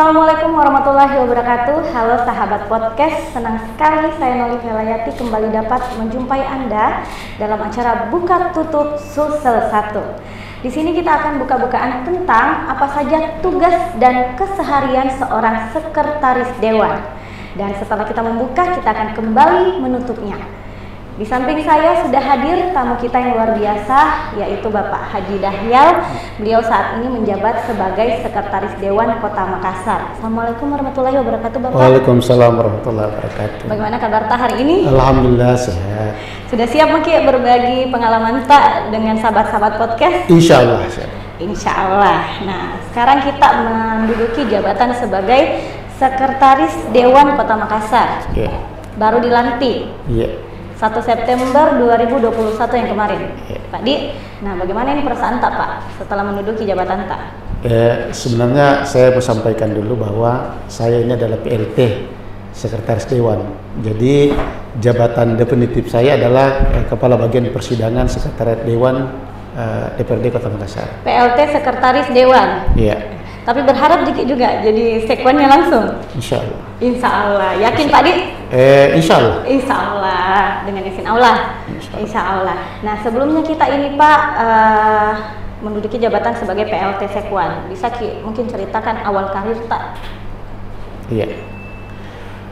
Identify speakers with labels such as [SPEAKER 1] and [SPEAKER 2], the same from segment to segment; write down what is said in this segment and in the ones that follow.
[SPEAKER 1] Assalamualaikum warahmatullahi wabarakatuh. Halo sahabat podcast Senang sekali saya Noli Velayati kembali dapat menjumpai Anda Dalam acara Buka Tutup Sulsel 1 Di sini kita akan buka-bukaan tentang apa saja tugas dan keseharian seorang sekretaris dewan. Dan setelah kita membuka kita akan kembali menutupnya di samping saya sudah hadir tamu kita yang luar biasa yaitu Bapak Haji Dahyal. Beliau saat ini menjabat sebagai Sekretaris Dewan Kota Makassar. Assalamualaikum warahmatullahi wabarakatuh Bapak.
[SPEAKER 2] Waalaikumsalam warahmatullahi wabarakatuh.
[SPEAKER 1] Bagaimana kabar Tak hari ini?
[SPEAKER 2] Alhamdulillah sehat.
[SPEAKER 1] Sudah siap mungkin berbagi pengalaman Tak dengan sahabat-sahabat podcast?
[SPEAKER 2] Insya Allah.
[SPEAKER 1] Insya Allah. Nah sekarang kita menduduki jabatan sebagai Sekretaris Dewan Kota Makassar.
[SPEAKER 2] Yeah.
[SPEAKER 1] Baru dilantik.
[SPEAKER 2] Iya. Yeah
[SPEAKER 1] 1 September 2021 yang kemarin. Ya. Pak Di, nah bagaimana ini perasaan tak Pak setelah menduduki jabatan tak?
[SPEAKER 2] Eh, sebenarnya saya mau sampaikan dulu bahwa saya ini adalah PLT Sekretaris Dewan. Jadi jabatan definitif saya adalah eh, Kepala Bagian Persidangan Sekretariat Dewan eh, DPRD Kota Makassar.
[SPEAKER 1] PLT Sekretaris Dewan.
[SPEAKER 2] Iya.
[SPEAKER 1] Tapi berharap dikit juga jadi sekwennya langsung.
[SPEAKER 2] Insya Allah.
[SPEAKER 1] Insya Allah. Yakin Pak Dik?
[SPEAKER 2] Eh, insya Allah.
[SPEAKER 1] Insya Allah. Dengan izin Allah. Insya Allah. Insya Allah. Nah sebelumnya kita ini Pak uh, menduduki jabatan sebagai PLT Sekwan. Bisa ki, mungkin ceritakan awal karir tak?
[SPEAKER 2] Iya.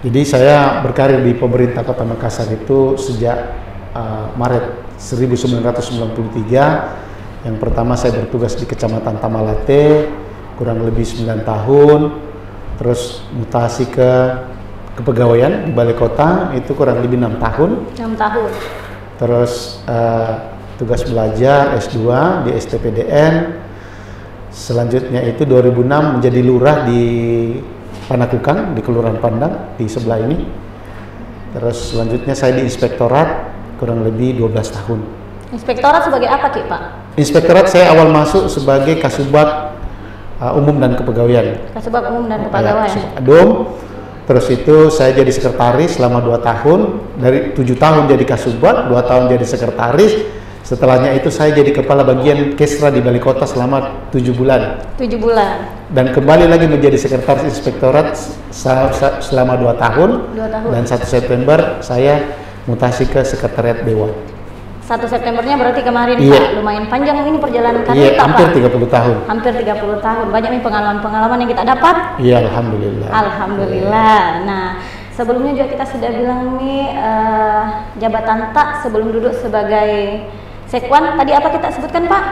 [SPEAKER 2] Jadi saya berkarir di pemerintah Kota Makassar itu sejak uh, Maret 1993. Yang pertama saya bertugas di Kecamatan Tamalate kurang lebih 9 tahun terus mutasi ke kepegawaian di balai kota itu kurang lebih enam tahun.
[SPEAKER 1] 6 tahun.
[SPEAKER 2] Terus uh, tugas belajar S2 di STPDN selanjutnya itu 2006 menjadi lurah di Panakukang di Kelurahan Pandang di sebelah ini. Terus selanjutnya saya di inspektorat kurang lebih 12 tahun.
[SPEAKER 1] Inspektorat sebagai apa Ki Pak?
[SPEAKER 2] inspektorat saya awal masuk sebagai kasubat uh, umum dan kepegawaian.
[SPEAKER 1] Kasubag umum dan kepegawaian. Ya,
[SPEAKER 2] Adum. Terus itu saya jadi sekretaris selama dua tahun. Dari tujuh tahun jadi kasubag, dua tahun jadi sekretaris. Setelahnya itu saya jadi kepala bagian kesra di Balai Kota selama tujuh bulan.
[SPEAKER 1] Tujuh bulan.
[SPEAKER 2] Dan kembali lagi menjadi sekretaris inspektorat selama dua tahun.
[SPEAKER 1] Dua tahun.
[SPEAKER 2] Dan satu September saya mutasi ke sekretariat dewan.
[SPEAKER 1] 1 Septembernya berarti kemarin iya. Pak, lumayan panjang ini perjalanan karir
[SPEAKER 2] iya, Pak. hampir 30 tahun.
[SPEAKER 1] Hampir 30 tahun. Banyak nih pengalaman-pengalaman yang kita dapat.
[SPEAKER 2] Iya, alhamdulillah.
[SPEAKER 1] Alhamdulillah. Nah, sebelumnya juga kita sudah bilang nih uh, jabatan tak sebelum duduk sebagai sekwan tadi apa kita sebutkan, Pak?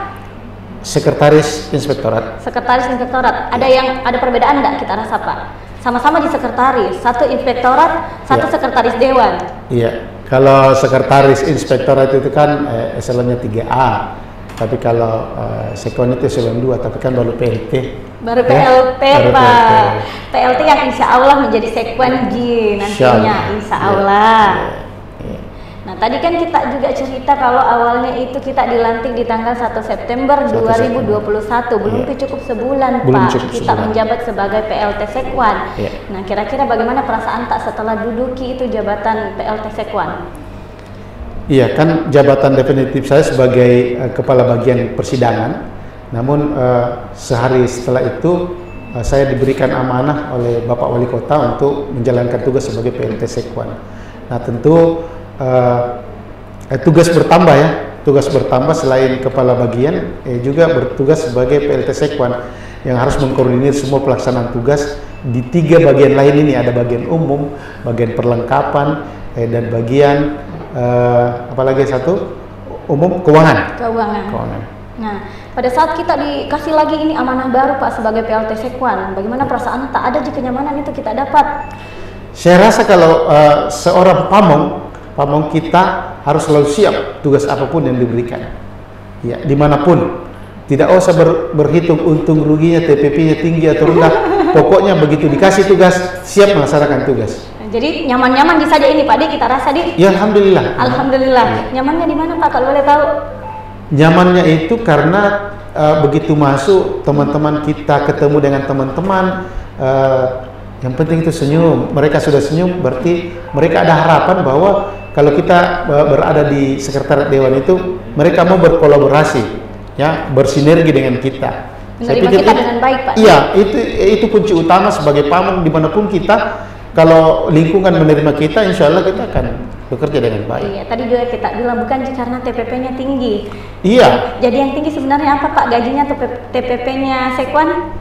[SPEAKER 2] Sekretaris Inspektorat.
[SPEAKER 1] Sekretaris Inspektorat. Ada yang ada perbedaan enggak kita rasa, Pak? Sama-sama di sekretaris, satu inspektorat, satu ya. sekretaris dewan.
[SPEAKER 2] Iya. Kalau sekretaris inspektorat itu kan eh, eselonnya 3A. Tapi kalau eh, sekon itu eselon 2, tapi kan baru PLT.
[SPEAKER 1] Baru PLT, ya? Pak. PLT. PLT yang insya Allah menjadi sekuen G nantinya, insya Allah. Ya. Ya. Tadi kan kita juga cerita kalau awalnya itu kita dilantik di tanggal 1 September 1 2021, September. belum iya. cukup sebulan, belum Pak. Cukup kita sebulan. menjabat sebagai PLT Sekwan. Iya. Nah, kira-kira bagaimana perasaan tak setelah duduki itu jabatan PLT Sekwan?
[SPEAKER 2] Iya, kan jabatan definitif saya sebagai uh, kepala bagian persidangan. Namun uh, sehari setelah itu uh, saya diberikan amanah oleh Bapak Wali Kota untuk menjalankan tugas sebagai PLT Sekwan. Nah, tentu uh, eh, tugas bertambah ya tugas bertambah selain kepala bagian eh, juga bertugas sebagai PLT Sekwan yang harus mengkoordinir semua pelaksanaan tugas di tiga bagian lain ini ada bagian umum, bagian perlengkapan eh, dan bagian eh, apalagi satu umum keuangan.
[SPEAKER 1] Keuangan. Keuangan. Nah, pada saat kita dikasih lagi ini amanah baru Pak sebagai PLT Sekwan, bagaimana perasaan tak ada di kenyamanan itu kita dapat?
[SPEAKER 2] Saya rasa kalau uh, seorang pamong pamong kita harus selalu siap tugas apa pun yang diberikan. Ya, di mana pun. Tidak usah ber, berhitung untung ruginya, TPP-nya tinggi atau rendah. Pokoknya begitu dikasih tugas, siap melaksanakan tugas.
[SPEAKER 1] Jadi nyaman-nyaman di saja ini Pak Dik, kita rasa Dik?
[SPEAKER 2] Ya Alhamdulillah.
[SPEAKER 1] Alhamdulillah. Ya. Nyamannya di mana Pak kalau boleh tahu?
[SPEAKER 2] Nyamannya itu karena uh, begitu masuk teman-teman kita ketemu dengan teman-teman uh, yang penting itu senyum. Mereka sudah senyum berarti mereka ada harapan bahwa kalau kita e, berada di sekretariat dewan itu mereka mau berkolaborasi ya bersinergi dengan kita
[SPEAKER 1] Menerima kita dengan baik, Pak.
[SPEAKER 2] Iya, itu itu kunci utama sebagai pamong di mana pun kita. Kalau lingkungan menerima kita, insya Allah kita akan bekerja dengan baik.
[SPEAKER 1] Iya, tadi juga kita bilang bukan karena TPP-nya tinggi.
[SPEAKER 2] Iya.
[SPEAKER 1] Jadi yang tinggi sebenarnya apa Pak gajinya atau TPP-nya Sekwan?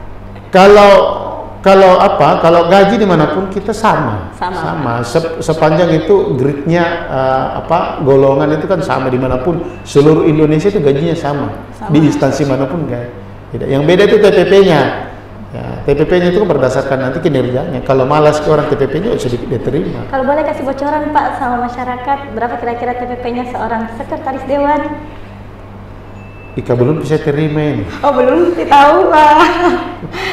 [SPEAKER 2] Kalau kalau apa? Kalau gaji di mana pun kita sama,
[SPEAKER 1] sama.
[SPEAKER 2] sama. Sep, sepanjang itu gridnya uh, apa? Golongan itu kan sama di mana pun seluruh Indonesia itu gajinya sama, sama. di instansi mana pun enggak. Tidak. Yang beda itu TPP-nya. Ya, TPP-nya itu kan berdasarkan nanti kinerjanya. Kalau malas ke orang TPP-nya bisa diterima.
[SPEAKER 1] Kalau boleh kasih bocoran Pak sama masyarakat, berapa kira-kira TPP-nya seorang sekretaris dewan?
[SPEAKER 2] Ika belum bisa terima ini.
[SPEAKER 1] Oh belum, tahu Pak.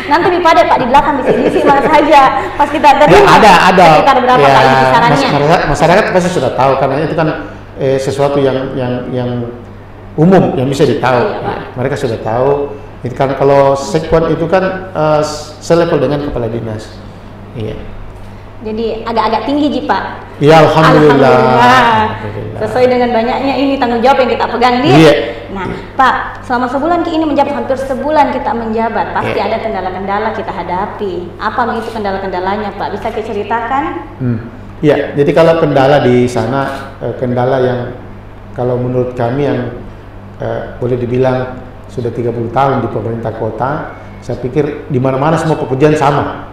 [SPEAKER 1] Nanti di pada Pak di belakang bisa diisi mana saja. Pas kita terima.
[SPEAKER 2] Ya, ada, ada.
[SPEAKER 1] Kita berapa ya,
[SPEAKER 2] kisarannya? Masyarakat, masyarakat pasti sudah tahu karena itu kan eh, sesuatu yang yang yang umum yang bisa ditahu. Iya, Mereka sudah tahu itu kan kalau sekwan itu kan uh, selevel dengan kepala dinas. Iya.
[SPEAKER 1] Jadi agak-agak tinggi Ji Pak.
[SPEAKER 2] Iya alhamdulillah.
[SPEAKER 1] alhamdulillah. Sesuai dengan banyaknya ini tanggung jawab yang kita pegang dia. Iya. Nah Pak, selama sebulan ini menjabat hampir sebulan kita menjabat, pasti iya. ada kendala-kendala kita hadapi. Apa itu kendala-kendalanya Pak? Bisa diceritakan?
[SPEAKER 2] Hmm. Iya, jadi kalau kendala di sana eh, kendala yang kalau menurut kami yang eh, boleh dibilang sudah 30 tahun di pemerintah kota, saya pikir di mana-mana semua pekerjaan sama.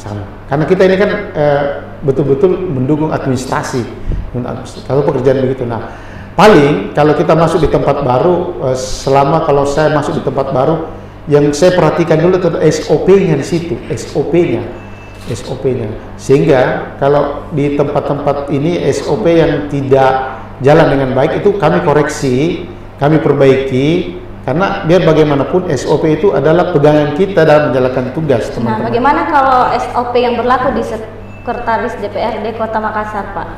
[SPEAKER 2] Sama. Karena kita ini kan eh, betul-betul mendukung administrasi. Kalau pekerjaan begitu. Nah, paling kalau kita masuk di tempat baru eh, selama kalau saya masuk di tempat baru yang saya perhatikan dulu itu SOP-nya di situ, SOP-nya. SOP-nya. Sehingga kalau di tempat-tempat ini SOP yang tidak jalan dengan baik itu kami koreksi, kami perbaiki karena biar bagaimanapun SOP itu adalah pegangan kita dalam menjalankan tugas nah, teman-teman.
[SPEAKER 1] Nah, bagaimana kalau SOP yang berlaku di Sekretaris DPRD Kota Makassar, Pak?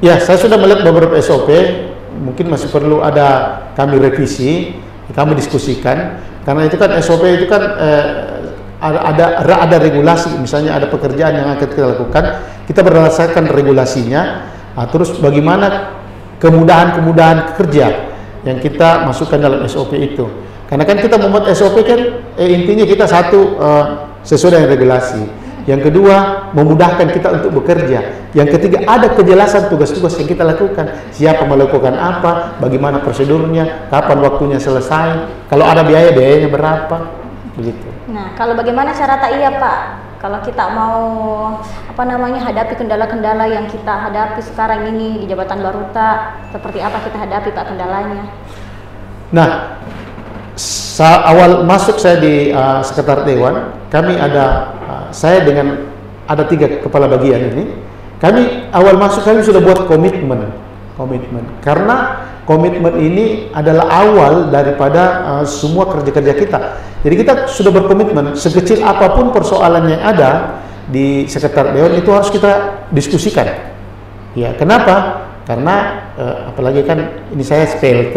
[SPEAKER 2] Ya, saya sudah melihat beberapa SOP, mungkin masih perlu ada kami revisi, kami diskusikan. Karena itu kan SOP itu kan eh, ada, ada ada regulasi, misalnya ada pekerjaan yang akan kita lakukan, kita berdasarkan regulasinya. Nah, terus bagaimana kemudahan-kemudahan kerja yang kita masukkan dalam SOP itu. Karena kan kita membuat SOP kan eh, intinya kita satu uh, sesuai dengan regulasi. Yang kedua, memudahkan kita untuk bekerja. Yang ketiga, ada kejelasan tugas-tugas yang kita lakukan. Siapa melakukan apa, bagaimana prosedurnya, kapan waktunya selesai, kalau ada biaya, biayanya berapa, begitu.
[SPEAKER 1] Nah, kalau bagaimana cara tak iya Pak? Kalau kita mau apa namanya hadapi kendala-kendala yang kita hadapi sekarang ini di Jabatan Baruta, seperti apa kita hadapi Pak kendalanya?
[SPEAKER 2] Nah, awal masuk saya di uh, sekitar dewan, kami ada uh, saya dengan ada tiga kepala bagian ini. Kami awal masuk kami sudah buat komitmen, komitmen karena komitmen ini adalah awal daripada uh, semua kerja-kerja kita. Jadi kita sudah berkomitmen sekecil apa pun persoalan yang ada di sekitar dewan itu harus kita diskusikan. Ya, kenapa? Karena uh, apalagi kan ini saya PLT,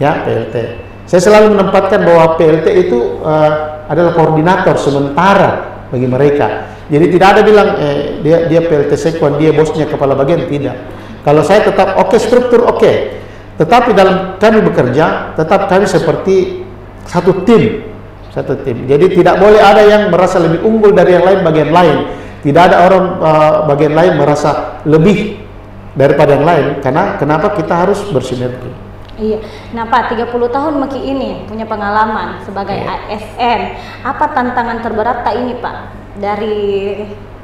[SPEAKER 2] ya PLT. Saya selalu menempatkan bahwa PLT itu uh, adalah koordinator sementara bagi mereka. Jadi tidak ada bilang eh, dia dia PLT sekwan, dia bosnya kepala bagian tidak. Kalau saya tetap oke okay, struktur oke, okay. Tetapi dalam kami bekerja, tetap kami seperti satu tim, satu tim. Jadi tidak boleh ada yang merasa lebih unggul dari yang lain bagian lain. Tidak ada orang uh, bagian lain merasa lebih daripada yang lain. Karena kenapa kita harus bersinergi?
[SPEAKER 1] Iya. Nah Pak, 30 tahun Meki ini punya pengalaman sebagai iya. ASN. Apa tantangan terberat tak ini Pak? Dari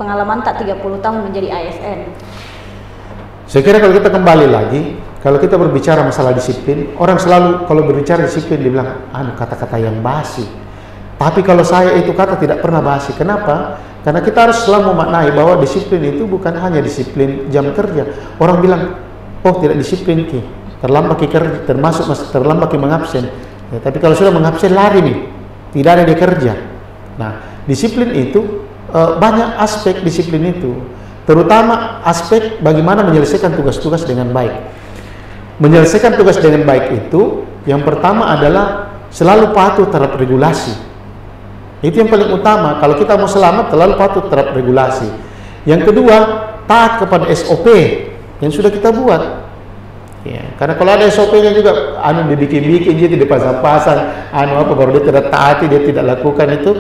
[SPEAKER 1] pengalaman tak 30 tahun menjadi ASN?
[SPEAKER 2] Saya kira kalau kita kembali lagi, kalau kita berbicara masalah disiplin, orang selalu kalau berbicara disiplin dibilang, anu kata-kata yang basi. Tapi kalau saya itu kata tidak pernah basi. Kenapa? Karena kita harus selalu memaknai bahwa disiplin itu bukan hanya disiplin jam kerja. Orang bilang, oh tidak disiplin ki, terlambat ki kerja, termasuk mas, terlambat ki mengabsen. Ya, tapi kalau sudah mengabsen lari nih, tidak ada di kerja. Nah, disiplin itu uh, banyak aspek disiplin itu, terutama aspek bagaimana menyelesaikan tugas-tugas dengan baik. Menyelesaikan tugas dengan baik itu yang pertama adalah selalu patuh terhadap regulasi. Itu yang paling utama. Kalau kita mau selamat, selalu patuh terhadap regulasi. Yang kedua, taat kepada SOP yang sudah kita buat. Ya, karena kalau ada SOP-nya juga, anu dibikin-bikin dia tidak pasang-pasang, anu apa baru dia tidak taati, dia tidak lakukan itu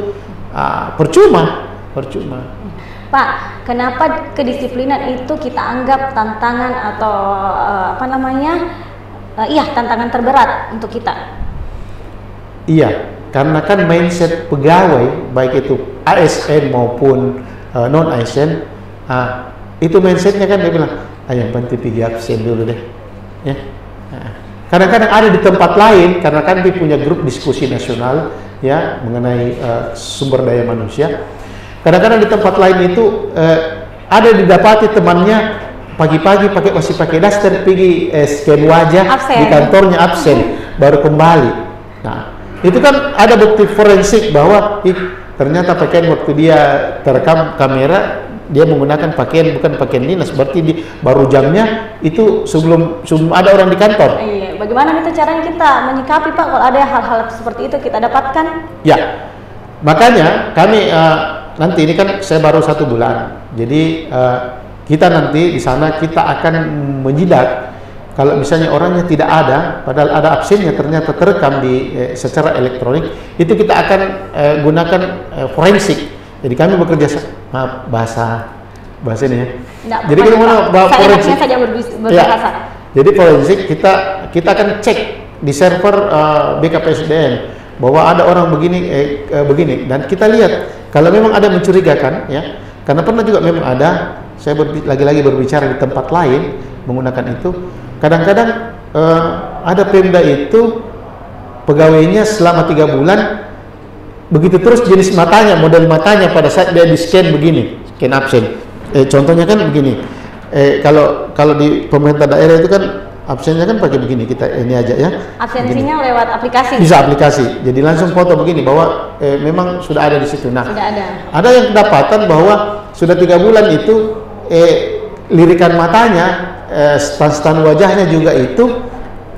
[SPEAKER 2] uh, percuma, percuma.
[SPEAKER 1] Pak, kenapa kedisiplinan itu kita anggap tantangan atau uh, apa namanya? Uh, iya, tantangan terberat untuk kita.
[SPEAKER 2] Iya, karena kan mindset pegawai baik itu ASN maupun uh, non ASN, uh, itu mindsetnya kan dia bilang, ah yang penting pergi absen dulu deh ya kadang-kadang ada di tempat lain karena kan dia punya grup diskusi nasional ya mengenai uh, sumber daya manusia kadang-kadang di tempat lain itu uh, ada didapati temannya pagi-pagi pakai masih pakai daster pergi eh, scan wajah absen. di kantornya absen baru kembali nah itu kan ada bukti forensik bahwa ih, ternyata pakaian waktu dia terekam kamera dia menggunakan pakaian bukan pakaian dinas berarti di baru jamnya itu sebelum sebelum ada orang di kantor.
[SPEAKER 1] Iya, bagaimana itu caranya kita menyikapi Pak kalau ada hal-hal seperti itu kita dapatkan?
[SPEAKER 2] Ya, makanya kami uh, nanti ini kan saya baru satu bulan, jadi uh, kita nanti di sana kita akan menjidak kalau misalnya orangnya tidak ada, padahal ada absennya ternyata terekam di eh, secara elektronik, itu kita akan eh, gunakan eh, forensik jadi kami bekerja maaf bahasa bahasa ini ya.
[SPEAKER 1] Nggak, Jadi kita mana forensik saja berbahasa. Ya.
[SPEAKER 2] Jadi forensik kita kita akan cek di server uh, eh, BKPSDM bahwa ada orang begini eh, eh, begini dan kita lihat kalau memang ada mencurigakan ya karena pernah juga memang ada saya lagi-lagi berbicara di tempat lain menggunakan itu kadang-kadang uh, ada Pemda itu pegawainya selama tiga bulan begitu terus jenis matanya, model matanya pada saat dia di scan begini, scan absen. Eh, contohnya kan begini, eh, kalau kalau di pemerintah daerah itu kan absennya kan pakai begini kita ini aja ya.
[SPEAKER 1] Absensinya begini. lewat aplikasi.
[SPEAKER 2] Bisa aplikasi. Jadi langsung foto begini bahwa eh, memang sudah ada di situ. Nah,
[SPEAKER 1] sudah ada.
[SPEAKER 2] Ada yang kedapatan bahwa sudah tiga bulan itu eh, lirikan matanya, eh, stan-stan wajahnya juga itu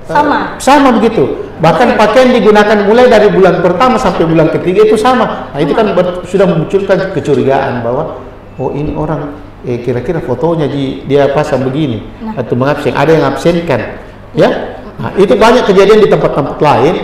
[SPEAKER 1] sama.
[SPEAKER 2] sama begitu. Bahkan pakaian digunakan mulai dari bulan pertama sampai bulan ketiga itu sama. Nah, itu kan sudah memunculkan kecurigaan bahwa oh ini orang eh kira-kira fotonya di, dia pasang begini nah. atau mengabsen. Ada yang absenkan. Ya. Nah, itu banyak kejadian di tempat-tempat lain.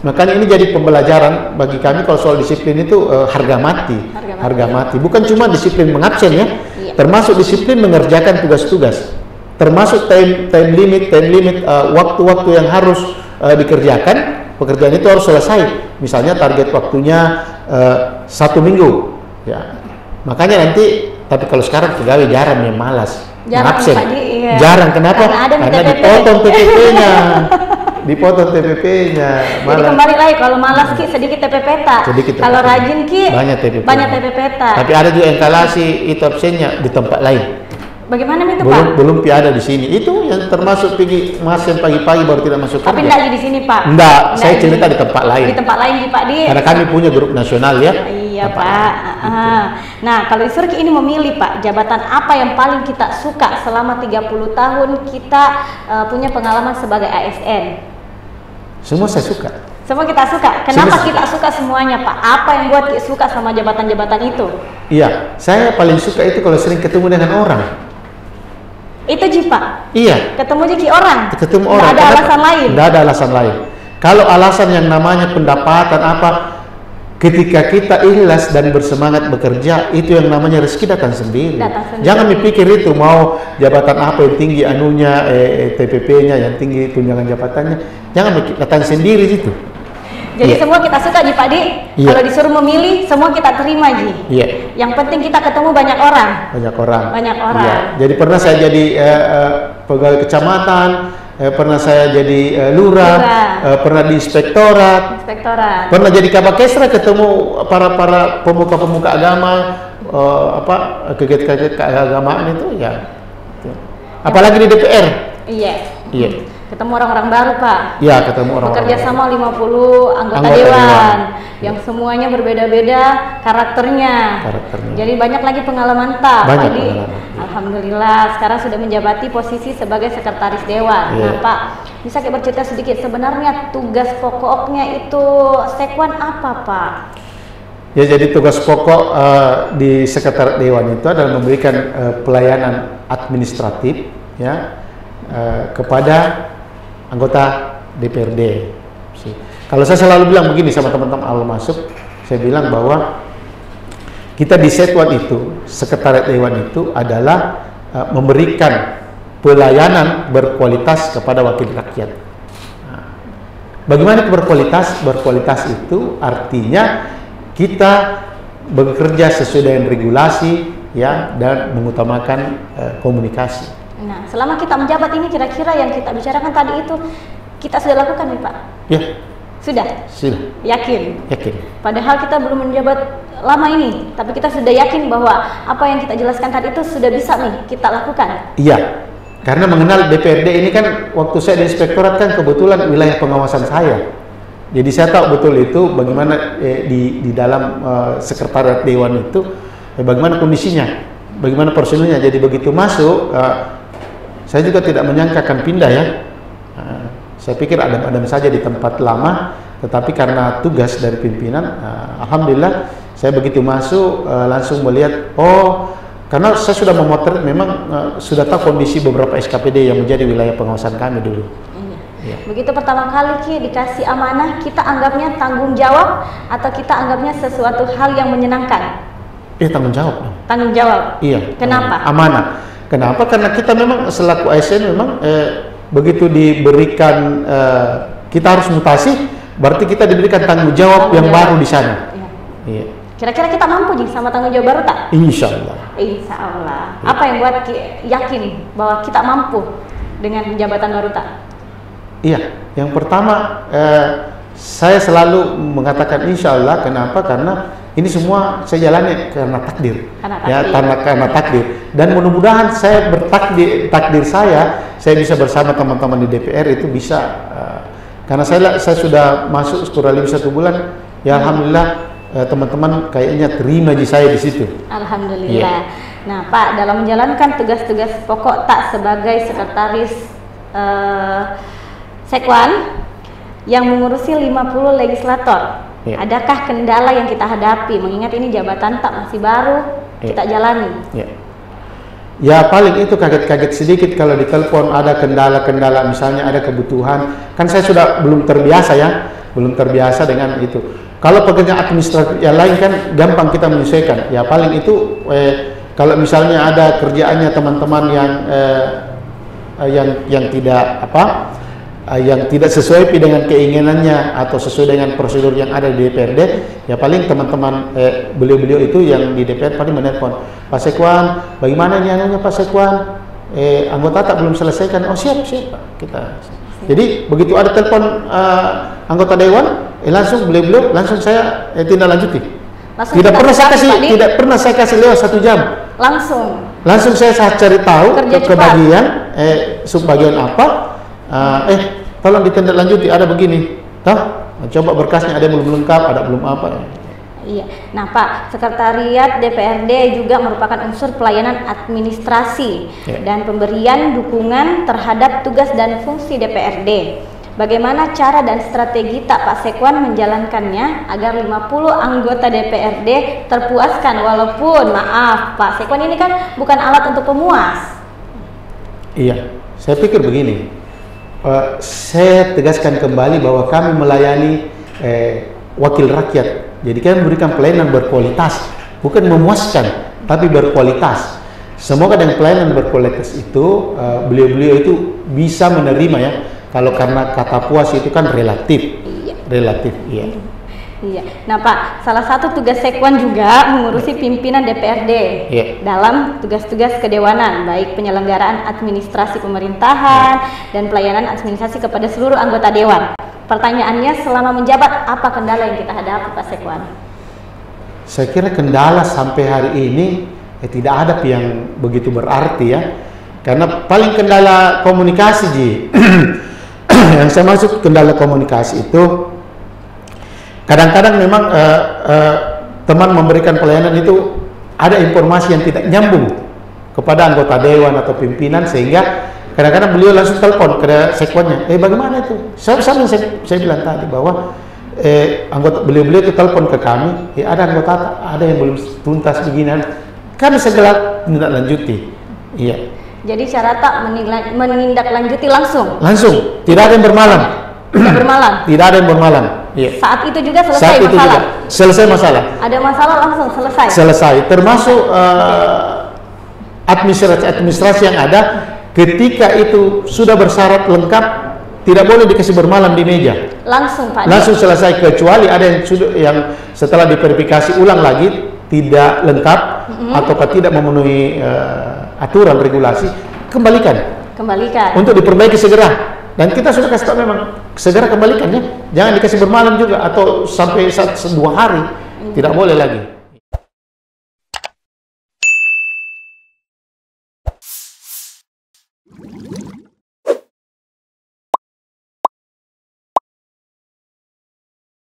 [SPEAKER 2] Makanya ini jadi pembelajaran bagi kami kalau soal disiplin itu uh, harga mati. Harga mati. Harga mati. Bukan cuma disiplin mengabsen ya, iya. termasuk disiplin mengerjakan tugas-tugas termasuk time time limit time limit uh, waktu-waktu yang harus uh, dikerjakan pekerjaan itu harus selesai misalnya target waktunya uh, satu minggu ya makanya nanti tapi kalau sekarang pegawai jarang yang malas
[SPEAKER 1] jarang absen iya.
[SPEAKER 2] jarang kenapa?
[SPEAKER 1] Karena, ada
[SPEAKER 2] karena dipotong TPP-nya dipotong TPP-nya
[SPEAKER 1] jadi kembali lagi kalau malas ki sedikit TPP tak sedikit kalau rajin ki
[SPEAKER 2] banyak TPP
[SPEAKER 1] banyak TPP tak
[SPEAKER 2] tapi ada juga eskalasi itu absennya di tempat lain
[SPEAKER 1] Bagaimana itu
[SPEAKER 2] belum,
[SPEAKER 1] Pak?
[SPEAKER 2] Belum ada di sini. Itu yang termasuk pergi masuk pagi-pagi baru tidak masuk
[SPEAKER 1] Tapi tidak di sini Pak.
[SPEAKER 2] Enggak, saya cerita di tempat lain.
[SPEAKER 1] Di tempat lain Pak di.
[SPEAKER 2] Karena kami punya grup nasional ya.
[SPEAKER 1] Iya Pak. Lain. Ah. Nah kalau disuruh ini memilih Pak jabatan apa yang paling kita suka selama 30 tahun kita uh, punya pengalaman sebagai ASN.
[SPEAKER 2] Semua saya suka.
[SPEAKER 1] Semua kita suka. Kenapa Semua kita suka semuanya, Pak? Apa yang buat kita suka sama jabatan-jabatan itu?
[SPEAKER 2] Iya, saya paling suka itu kalau sering ketemu dengan orang.
[SPEAKER 1] Itu Jipa.
[SPEAKER 2] Iya.
[SPEAKER 1] Ketemu Jiki orang.
[SPEAKER 2] Ketemu orang.
[SPEAKER 1] Tidak ada alasan lain.
[SPEAKER 2] Tidak ada alasan lain. Kalau alasan yang namanya pendapatan apa, ketika kita ikhlas dan bersemangat bekerja, itu yang namanya rezeki datang sendiri. Datang sendiri. Jangan dipikir itu mau jabatan apa yang tinggi anunya, eh, eh TPP-nya yang tinggi tunjangan jabatannya. Jangan datang sendiri itu.
[SPEAKER 1] Jadi yeah. semua kita suka Ji Pak Di. Yeah. Kalau disuruh memilih, semua kita terima Ji.
[SPEAKER 2] Iya.
[SPEAKER 1] Yang penting kita ketemu banyak orang.
[SPEAKER 2] Banyak orang.
[SPEAKER 1] Banyak orang. Yeah.
[SPEAKER 2] Jadi pernah saya jadi uh, uh, pegawai kecamatan, uh, pernah saya jadi uh, lurah, lurah. Uh, pernah di inspektorat.
[SPEAKER 1] Inspektorat.
[SPEAKER 2] Pernah jadi kabakesra ketemu para para pemuka-pemuka agama uh, apa kegiatan keagamaan itu ya. Apalagi di DPR.
[SPEAKER 1] Iya.
[SPEAKER 2] Iya
[SPEAKER 1] ketemu orang-orang baru pak.
[SPEAKER 2] Iya ketemu orang
[SPEAKER 1] bekerja sama 50 anggota, anggota dewan, dewan. yang semuanya berbeda-beda karakternya. karakternya. Jadi banyak lagi pengalaman pak.
[SPEAKER 2] Banyak
[SPEAKER 1] jadi
[SPEAKER 2] pengalaman.
[SPEAKER 1] alhamdulillah sekarang sudah menjabati posisi sebagai sekretaris dewan. Yeah. nah pak bisa kita bercerita sedikit sebenarnya tugas pokoknya itu sekwan apa pak?
[SPEAKER 2] Ya jadi tugas pokok uh, di sekretariat dewan itu adalah memberikan uh, pelayanan administratif ya uh, kepada anggota DPRD. Kalau saya selalu bilang begini sama teman-teman awal masuk, saya bilang bahwa kita di Setwan itu, sekretariat dewan itu adalah uh, memberikan pelayanan berkualitas kepada wakil rakyat. Nah, bagaimana berkualitas? Berkualitas itu artinya kita bekerja sesuai dengan regulasi ya dan mengutamakan uh, komunikasi.
[SPEAKER 1] Nah, selama kita menjabat ini kira-kira yang kita bicarakan tadi itu kita sudah lakukan nih Pak?
[SPEAKER 2] Ya.
[SPEAKER 1] Sudah?
[SPEAKER 2] Sudah.
[SPEAKER 1] Yakin?
[SPEAKER 2] Yakin.
[SPEAKER 1] Padahal kita belum menjabat lama ini, tapi kita sudah yakin bahwa apa yang kita jelaskan tadi itu sudah bisa nih kita lakukan.
[SPEAKER 2] Iya. Karena mengenal DPRD ini kan waktu saya di inspektorat kan kebetulan wilayah pengawasan saya. Jadi saya tahu betul itu bagaimana eh, di di dalam uh, sekretariat dewan itu eh, bagaimana kondisinya, bagaimana personilnya. Jadi begitu masuk, uh, saya juga tidak menyangka akan pindah ya. Uh, saya pikir adam-adam saja di tempat lama, tetapi karena tugas dari pimpinan, uh, alhamdulillah saya begitu masuk uh, langsung melihat oh karena saya sudah memotret memang uh, sudah tahu kondisi beberapa SKPD yang menjadi wilayah pengawasan kami dulu.
[SPEAKER 1] Iya. Ya. Begitu pertama kali Ki dikasih amanah, kita anggapnya tanggung jawab atau kita anggapnya sesuatu hal yang menyenangkan?
[SPEAKER 2] Iya tanggung jawab.
[SPEAKER 1] Tanggung jawab.
[SPEAKER 2] Iya.
[SPEAKER 1] Kenapa?
[SPEAKER 2] Amanah. Kenapa? Karena kita memang selaku ASN memang eh, begitu diberikan uh, kita harus mutasi, berarti kita diberikan tanggung jawab tanggung yang jawab. baru di sana.
[SPEAKER 1] Iya. iya. Kira-kira kita mampu nih sama tanggung jawab baru tak?
[SPEAKER 2] Insya Allah.
[SPEAKER 1] Insya Allah. Ya. Apa yang buat yakin bahwa kita mampu dengan jabatan baru tak?
[SPEAKER 2] Iya. Yang pertama, eh, saya selalu mengatakan insya Allah. Kenapa? Karena ini semua saya jalani karena takdir,
[SPEAKER 1] karena
[SPEAKER 2] ya, takdir. ya karena karena takdir dan mudah-mudahan saya bertakdir takdir saya saya bisa bersama teman-teman di DPR itu bisa uh, karena saya saya sudah masuk kurang lebih satu bulan ya alhamdulillah uh, teman-teman kayaknya terima di saya di situ
[SPEAKER 1] alhamdulillah yeah. nah Pak dalam menjalankan tugas-tugas pokok tak sebagai sekretaris uh, Sekwan yang mengurusi 50 legislator Ya. Adakah kendala yang kita hadapi mengingat ini jabatan tak masih baru ya. kita jalani?
[SPEAKER 2] Ya. ya paling itu kaget-kaget sedikit kalau ditelepon ada kendala-kendala misalnya ada kebutuhan kan saya sudah belum terbiasa ya belum terbiasa dengan itu. Kalau pekerjaan administratif yang lain kan gampang kita menyesuaikan. Ya paling itu eh, kalau misalnya ada kerjaannya teman-teman yang eh, yang yang tidak apa yang tidak sesuai dengan keinginannya atau sesuai dengan prosedur yang ada di DPRD, ya paling teman-teman eh, beliau-beliau itu yang di DPR paling menelpon, Pak Sekwan, bagaimana ini anunya Pak Sekwan? Eh, anggota tak belum selesaikan. Oh siap siap Pak, kita. Jadi begitu ada telepon uh, anggota dewan, eh, langsung beliau-beliau langsung saya eh, tindak lanjuti. Langsung tidak pernah saya kasih, tidak pernah saya kasih lewat satu jam.
[SPEAKER 1] Langsung.
[SPEAKER 2] Langsung saya, saya cari tahu ke, kebagian, eh subbagian apa, uh, eh tolong ditindaklanjuti ada begini toh coba berkasnya ada yang belum lengkap ada belum apa
[SPEAKER 1] Iya. Nah, Pak, Sekretariat DPRD juga merupakan unsur pelayanan administrasi yeah. dan pemberian dukungan terhadap tugas dan fungsi DPRD. Bagaimana cara dan strategi tak Pak Sekwan menjalankannya agar 50 anggota DPRD terpuaskan walaupun maaf Pak Sekwan ini kan bukan alat untuk pemuas.
[SPEAKER 2] Iya, saya pikir begini uh, saya tegaskan kembali bahwa kami melayani eh, wakil rakyat. Jadi kami memberikan pelayanan berkualitas, bukan memuaskan, tapi berkualitas. Semoga dengan pelayanan berkualitas itu eh, beliau-beliau uh, itu bisa menerima ya. Kalau karena kata puas itu kan relatif, iya. relatif, iya.
[SPEAKER 1] Iya. Nah Pak, salah satu tugas Sekwan juga mengurusi pimpinan DPRD iya. dalam tugas-tugas kedewanan, baik penyelenggaraan administrasi pemerintahan iya. dan pelayanan administrasi kepada seluruh anggota dewan. Pertanyaannya, selama menjabat apa kendala yang kita hadapi Pak Sekwan?
[SPEAKER 2] Saya kira kendala sampai hari ini eh, tidak ada yang begitu berarti ya, karena paling kendala komunikasi Ji. yang saya maksud kendala komunikasi itu Kadang-kadang memang uh, uh, teman memberikan pelayanan itu ada informasi yang tidak nyambung kepada anggota dewan atau pimpinan sehingga kadang-kadang beliau langsung telepon ke sekwannya, eh bagaimana itu? Saya sama saya, saya bilang tadi bahwa eh, anggota beliau-beliau itu telepon ke kami, eh, ada anggota ada yang belum tuntas begini, kami segera tidak lanjuti, iya.
[SPEAKER 1] Jadi Carata menila- menindaklanjuti langsung,
[SPEAKER 2] Langsung, tidak ada yang bermalam.
[SPEAKER 1] tidak bermalam.
[SPEAKER 2] Tidak ada yang bermalam. Iya.
[SPEAKER 1] Saat itu juga selesai
[SPEAKER 2] Saat itu
[SPEAKER 1] masalah.
[SPEAKER 2] juga selesai masalah.
[SPEAKER 1] Ada masalah langsung selesai.
[SPEAKER 2] Selesai. Termasuk eh, administrasi-administrasi yang ada ketika itu sudah bersyarat lengkap tidak boleh dikasih bermalam di meja.
[SPEAKER 1] langsung Pak.
[SPEAKER 2] Langsung selesai kecuali ada yang sudah yang setelah diverifikasi ulang lagi tidak lengkap ataukah tidak memenuhi eh, aturan regulasi kembalikan
[SPEAKER 1] Kembalikan.
[SPEAKER 2] untuk diperbaiki segera dan kita sudah kasih tahu memang segera kembalikan ya. Jangan dikasih bermalam juga atau sampai satu, dua hari tidak boleh lagi